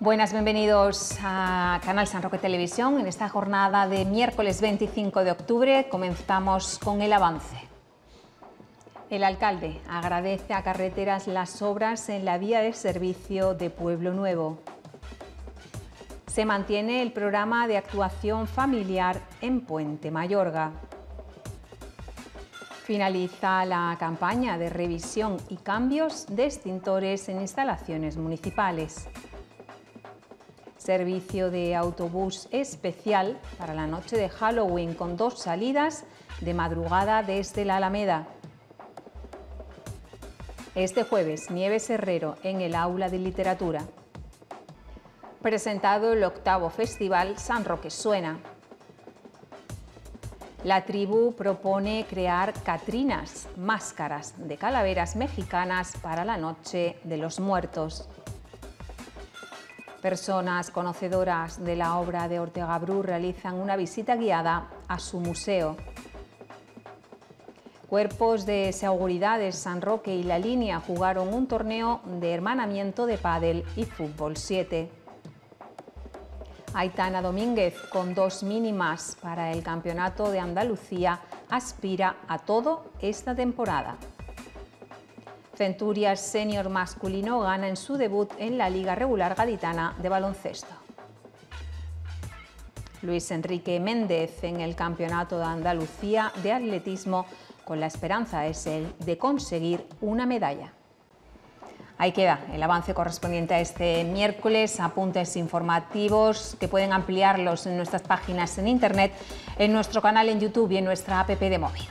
Buenas, bienvenidos a Canal San Roque Televisión. En esta jornada de miércoles 25 de octubre comenzamos con el avance. El alcalde agradece a Carreteras las obras en la vía de servicio de Pueblo Nuevo. Se mantiene el programa de actuación familiar en Puente Mayorga. Finaliza la campaña de revisión y cambios de extintores en instalaciones municipales. Servicio de autobús especial para la noche de Halloween con dos salidas de madrugada desde la Alameda. Este jueves, Nieves Herrero en el aula de literatura. Presentado el octavo festival San Roque Suena. La tribu propone crear catrinas, máscaras de calaveras mexicanas para la Noche de los Muertos. Personas conocedoras de la obra de Ortega Bru realizan una visita guiada a su museo. Cuerpos de seguridad de San Roque y La Línea jugaron un torneo de hermanamiento de pádel y fútbol 7. Aitana Domínguez, con dos mínimas para el Campeonato de Andalucía, aspira a todo esta temporada. Centurias Senior masculino gana en su debut en la Liga Regular Gaditana de baloncesto. Luis Enrique Méndez en el Campeonato de Andalucía de Atletismo con la esperanza es de conseguir una medalla. Ahí queda el avance correspondiente a este miércoles, apuntes informativos que pueden ampliarlos en nuestras páginas en internet, en nuestro canal en YouTube y en nuestra app de móvil.